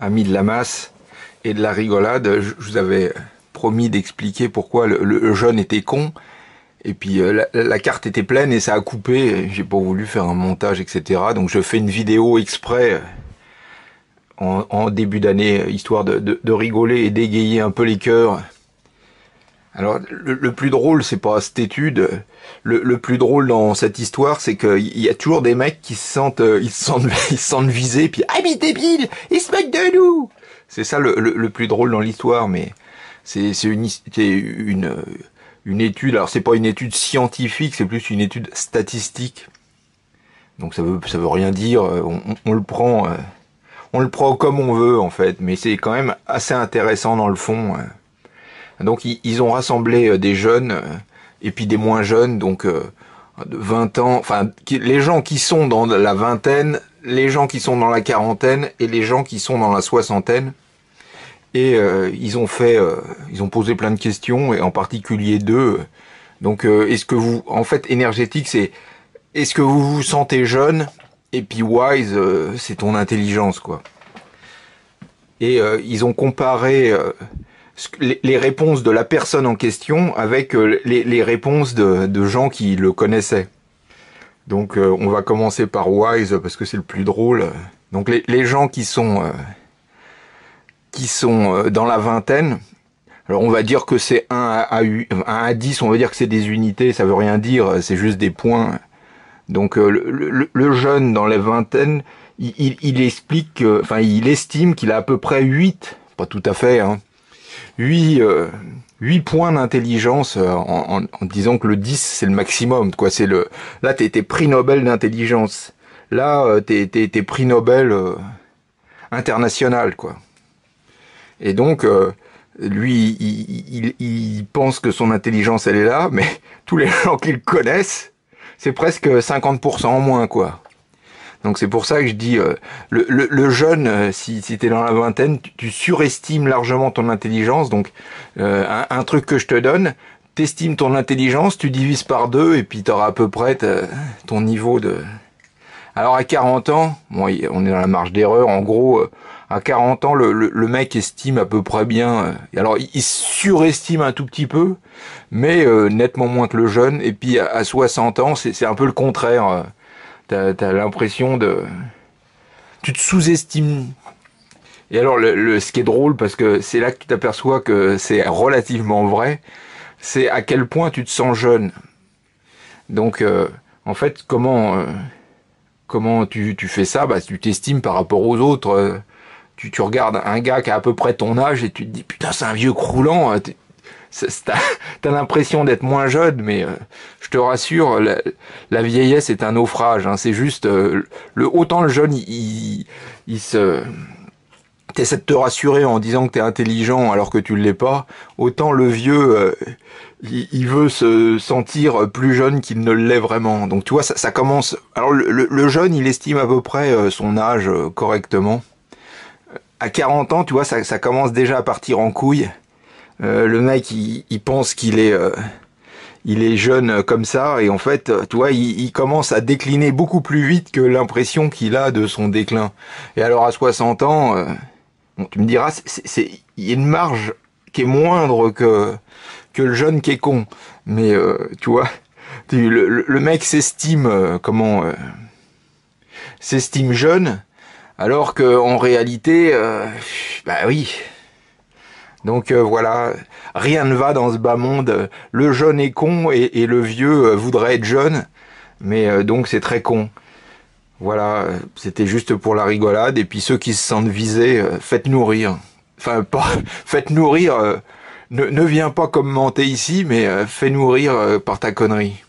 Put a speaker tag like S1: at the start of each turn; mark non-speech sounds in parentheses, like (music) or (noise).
S1: Amis de la masse et de la rigolade, je vous avais promis d'expliquer pourquoi le, jeune était con. Et puis euh, la, carte était pleine et ça a coupé. J'ai pas voulu faire un montage, etc. Donc je fais une vidéo exprès euh, en, début d'année, histoire de, rigoler et d'égayer un peu les cœurs. Alors le, plus drôle, c'est pas cette étude. Le, plus drôle dans cette histoire, c'est qu'il y a toujours des mecs qui se sentent, euh, ils se sentent, (laughs) ils se visés, puis ah mais débile, ils se moquent de nous. C'est ça le, plus drôle dans l'histoire, mais c'est une, une, une étude. Alors c'est pas une étude scientifique, c'est plus une étude statistique. Donc ça veut ça veut rien dire. On, le prend, euh, on le prend comme on veut en fait, mais c'est quand même assez intéressant dans le fond. Donc ils, ont rassemblé euh, des jeunes euh, et puis des moins jeunes, donc de 20 ans, enfin les gens qui sont dans la vingtaine, les gens qui sont dans la quarantaine et les gens qui sont dans la soixantaine. Et euh, ils ont fait, euh, ils ont posé plein de questions, et en particulier deux. Donc, euh, est-ce que vous, en fait, énergétique, c'est, est-ce que vous vous sentez jeune Et puis wise, c'est ton intelligence, quoi. Et ils ont comparé les, réponses de la personne en question avec les, réponses de, gens qui le connaissaient. Donc, on va commencer par wise parce que c'est le plus drôle. Donc, les, gens qui sont qui sont euh, dans la vingtaine. Alors on va dire que c'est 1 à, 1 à 10, on va dire que c'est des unités, ça veut rien dire, c'est juste des points. Donc euh, le, jeune dans les vingtaines, il, explique, il estime qu'il a à peu près 8, pas tout à fait, hein, 8, 8 euh, points d'intelligence en, disant que le 10 c'est le maximum, quoi. C'est le, là t'es, prix Nobel d'intelligence, là t'es, t'es, prix Nobel international, quoi. Et donc, euh, lui, il, pense que son intelligence, elle est là, mais (laughs) tous les gens qui le connaissent, c'est presque 50% en moins, quoi. Donc c'est pour ça que je dis, euh, le, jeune, euh, si, si tu dans la vingtaine, tu, surestimes largement ton intelligence. Donc un, un, truc que je te donne, t'estimes ton intelligence, tu divises par deux et puis tu auras à peu près ton niveau de... Alors à 40 ans, bon, on est dans la marge d'erreur, en gros, à 40 ans, le, mec estime à peu près bien. Euh, alors, il, surestime un tout petit peu, mais euh, nettement moins que le jeune. Et puis, à, 60 ans, c'est un peu le contraire. T'as as, l'impression de... Tu te sous-estimes. Et alors, le, ce qui est drôle, parce que c'est là que tu t'aperçois que c'est relativement vrai, c'est à quel point tu te sens jeune. Donc, euh, en fait, comment... comment tu, fais ça? Bah, Tu t'estimes par rapport aux autres tu, tu regardes un gars qui a à peu près ton âge et tu te dis putain c'est un vieux croulant. (laughs) T'as l'impression d'être moins jeune, mais euh, je te rassure, la, vieillesse est un naufrage. Hein, c'est juste euh, le autant le jeune il, il, se t'essaies de te rassurer en disant que t'es intelligent alors que tu l'es pas. Autant le vieux euh, il, veut se sentir plus jeune qu'il ne l'est vraiment. Donc tu vois ça, commence. Alors le, jeune il estime à peu près son âge correctement à 40 ans, tu vois, ça commence déjà à partir en couille. Euh, le mec, il, pense qu'il est, euh, il est jeune comme ça, et en fait, tu vois, il, commence à décliner beaucoup plus vite que l'impression qu'il a de son déclin. Et alors à 60 ans, euh, bon, tu me diras, c'est, il y a une marge qui est moindre que que le jeune qui est con. Mais tu vois, le, mec s'estime comment s'estime jeune alors qu'en réalité, euh, bah oui. Donc euh, voilà, rien ne va dans ce bas monde. Le jeune est con et, le vieux euh, voudrait être jeune, mais donc c'est très con. Voilà, c'était juste pour la rigolade. Et puis ceux qui se sentent visés, faites nourrir. Enfin, pas, (laughs) faites nourrir. ne, ne viens pas commenter ici, mais fais nourrir par ta connerie.